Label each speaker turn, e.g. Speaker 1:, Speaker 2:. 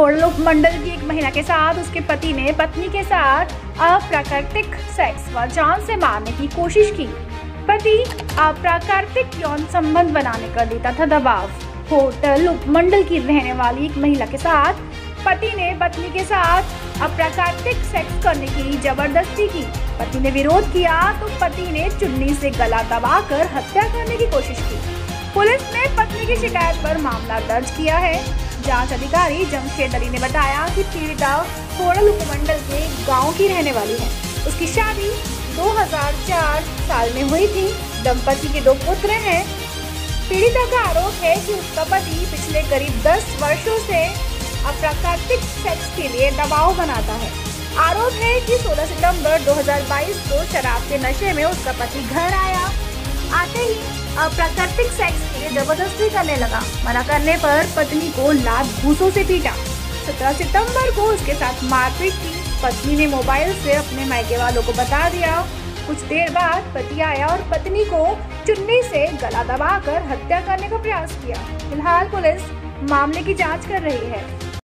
Speaker 1: खोड़ल उपमंडल की एक महिला के साथ, उसके पति ने पत्नी के साथ अप्राकृतिक सेक्स व जान से मारने की कोशिश की। पति अप्राकृतिक यौन संबंध बनाने का देता था दबाव। होटल उपमंडल की रहने वाली एक महिला के साथ, पति ने पत्नी के साथ अप्राकृतिक सेक्स करने की ज़बरदस्ती की। पति ने विरोध किया तो पति ने चुन्नी से गला दबाकर हत्या करने की कोशिश की। पुलिस ने की शिकायत पर मामला दर्ज किया है। जाँच अधिकारी जमशेद अली ने बताया कि पीड़िता कोड़ल उपमंडल के गाँव की रहने वाली है। उसकी शादी 2004 साल में हुई थी। दंपति के दो पुत्र हैं। पीड़िता का आरोप है कि उसका पति पिछले करीब 10 वर्षों से अप्राकृतिक सेक्स के लिए दबाव बनाता है। आरोप है कि 16 सितंबर 2022 को शराब के नशे में उसका पति घर आया। आते ही अप्राकृतिक सेक्स के लिए ज़बरदस्ती करने लगा। मना करने पर पत्नी को लात घूसों से पीटा। सत्रह सितंबर को उसके साथ मारपीट की। पत्नी ने मोबाइल से अपने मायके वालों को बता दिया। कुछ देर बाद पति आया और पत्नी को चुन्नी से गला दबाकर हत्या करने का प्रयास किया। फ़िलहाल पुलिस मामले की जाँच कर रही है।